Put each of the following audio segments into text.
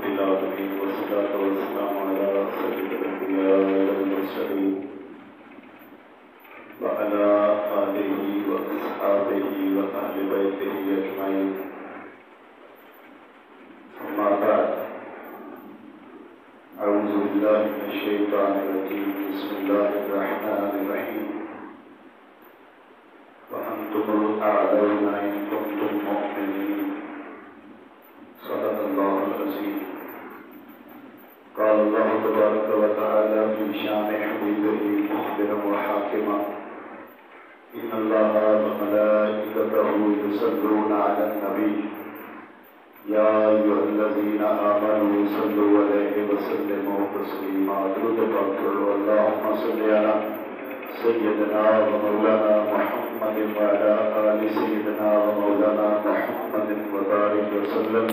رب العالمين والصلاة والسلام على سيد الأنبياء وعلى آله وأصحابه وأهل بيته أجمعين أما بعد أعوذ بالله من الشيطان الرجيم. بسم الله الرحمن الرحيم. وأنتم الأعلون إن كنتم مؤمنين. صدق الله العظيم. وحاكما إن الله وملائكته يصلون على النبي۔ يا أيها الذين آمنوا صلوا عليه وسلموا تسليما۔ درود پاکر اللهم صل على سيدنا ومولانا محمد وعلى آل سيدنا ومولانا محمد وبارك وسلم۔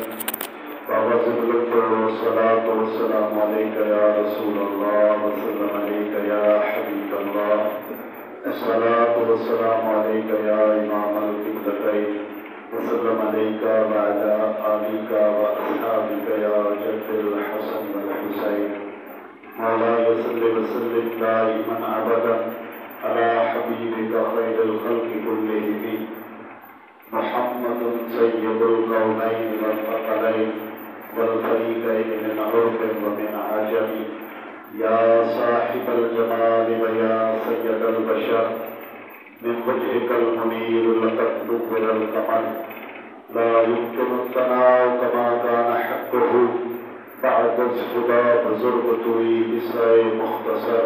وعزم لكم والصلاة والسلام عليك يا رسول الله وسلم عليك يا حبيب الله۔ الصلاة والسلام عليك يا إمام القبلتين وسلم عليك وعلى آلك وأصحابك يا جد الحسن والحسين. مولاي صل وسلم دائما أبدا على حبيبك خير الخلق كلهم. محمد سيد الكونين والثقلين والفريقين من عرف ومن عجم. يا صاحب الجمال سيد من وجهك المنير لقد نور القمر لا يمكن الثناء كما كان حقه بعد الهدى بزربته بسعي مختصر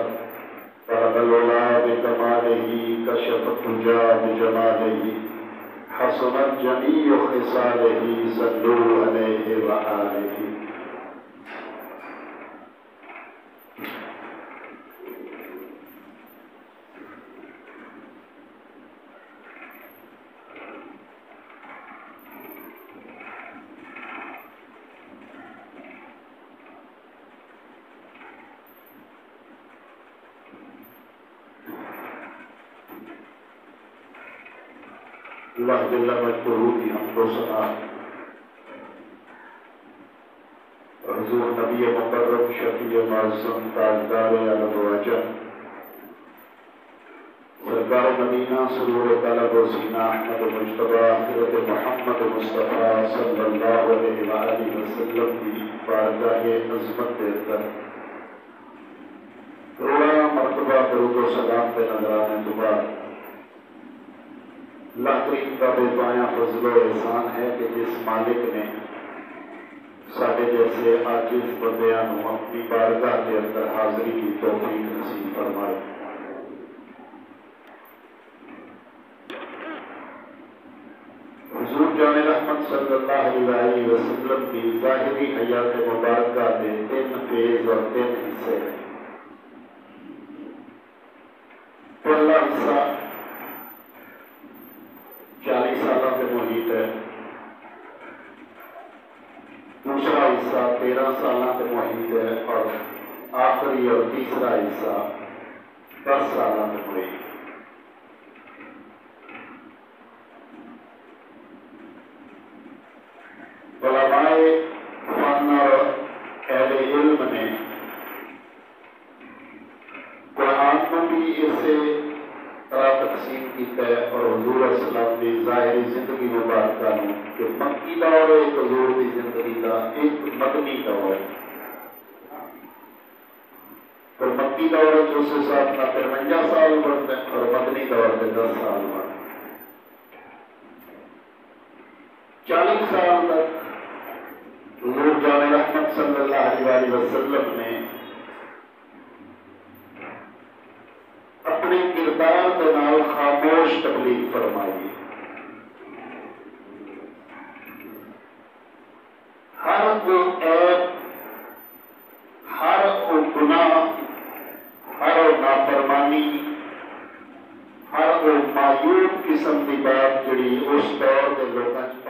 فرد الولا بكماله كشف التجا بجماله حسنت جميع خصاله صلوا عليه وآله اللہ جل مجدہ کی ہم کو سنا حضور نبی مقرب شفیع معظم تاجدار علم وجہ سرکار مدینہ سرور طلب و سینہ احمد مجتبہ حضرت محمد مصطفیٰ صلی اللہ علیہ وآلہ وسلم کی بارگاہ عظمت دیتا کروڑا مرتبہ درود و سلام پہ نظرانے دوبارہ اللہ کریم کا بے پایا فضل و احسان ہے کہ جس مالک نے سارے جیسے عاجز بندیاں نو اپنی بارگاہ کے اندر حاضری کی توفیق نصیب فرمائے حضور جان رحمت صلی اللہ علیہ وسلم کی ظاہری حیات مبارکہ میں تین فیض اور تین حصے۔ ہیں پہلا حصہ چالیس سالہ کے محیط ہے دوسرا حصہ تیرہ سالہ کے محیط ہے اور آخری اور تیسرا حصہ دس سالہ کے محیط علماء فن اور اہل علم نے قرآن میں بھی اسے طرح تقسیم کیتا ہے اور حضور اسلام کی ظاہری زندگی مبارکہ نے کہ مکی دور ایک حضور کی زندگی کا ایک مدنی دور ہے۔ اور مکی دور جو اس حساب کا ترونجا سال بڑھتا ہے اور مدنی دور کے دس سال بڑھتا ہے۔ چالیس سال تک حضور جان رحمت صلی اللہ علیہ وسلم نے فرمائیے۔ ہر وہ ایپ ہر وہ گناہ، ہر وہ نافرمانی، ہر وہ مایوب قسم کی بات جڑی اس دور کے لوگوں